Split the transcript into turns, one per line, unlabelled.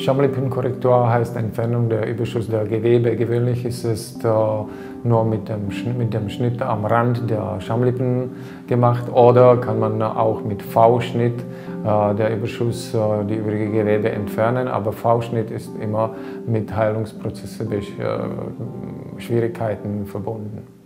Schamlippenkorrektur heißt Entfernung der Überschuss der Gewebe. Gewöhnlich ist es äh, nur mit dem, mit dem Schnitt am Rand der Schamlippen gemacht oder kann man auch mit V-Schnitt äh, der Überschuss, äh, die übrige Gewebe entfernen. Aber V-Schnitt ist immer mit Heilungsprozessen, äh, Schwierigkeiten verbunden.